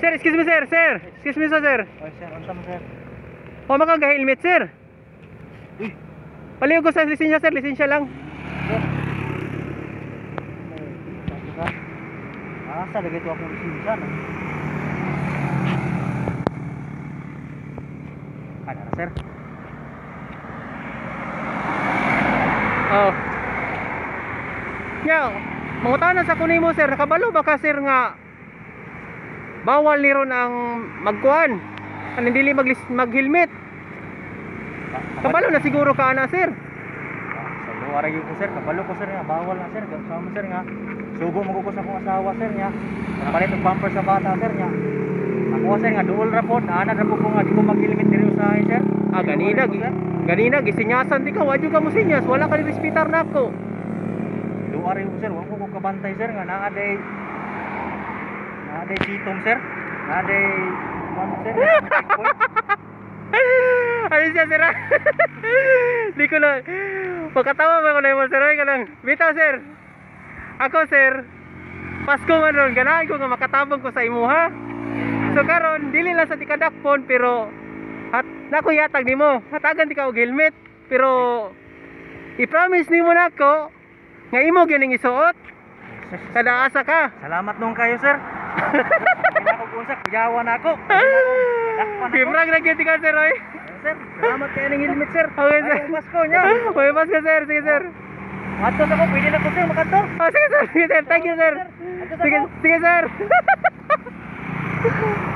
Sir, excuse me sir, sir. Excuse me sir, sir. Oy, sir, unsa mo, sir? O makaka-helmet sir. Uy. Paliw ko sa lisensya sir, lisensya lang. Asa lagi to akong lisensa no? Ano na, sir? Oh. Nya, mangutanan sa kunin mo sir, nakabalo ba ka sir nga bawal ni ron ang magkuan? Ano dili mag mag-helmet? Kabalo na siguro ka ana sir. Sa luwa ra gyud ko, sir. Kabalo ko, sir, nga. Bawal na, sir. Sama, sir, nga. Sugo mo ko sa akong asawa, sir, nga. Napalit og bumper sa bata, sir, nga. Ako, sir, nga. Duol ra po. Ana ra po ko nga. Di ko mag-limit diri sa akin, sir. Ah, ganina, ganina gisinyasan di ka, wadyo ka mo sinyas, wala ka ni respitar nako. Duwa rin ko, sir. Wala ko kabantay, sir, nga. Naaday... Naaday sitong, sir. Naaday... Ano, sir? Ayun siya sir. ah. Di ko na Pagkatawa ba ko na mo sir, ay ka lang. Bitaw sir. Ako sir. Pasko man ron ganahan ko nga makatabang ko sa imuha. So karon dili lang sa tikadakpon pero hat nako yatag nimo. Hatagan ti ka og helmet pero i-promise nimo nako nga imo gining isuot kada asa ka. Salamat nung kayo, sir. Ako kunsak. Kuyawan ako. Hindi na ako. Dakpan ako. Pimrag na gyud ti ka sir oy. Sir, salamat kayo ng helmet, sir. Okay sir. Ay, Pasko niya. Oy, pas ka sir, sige sir. Atos ako, pwede na ko, sir, makato. Oh, sige sir, sige sir, thank you sir. Sige, sige sir.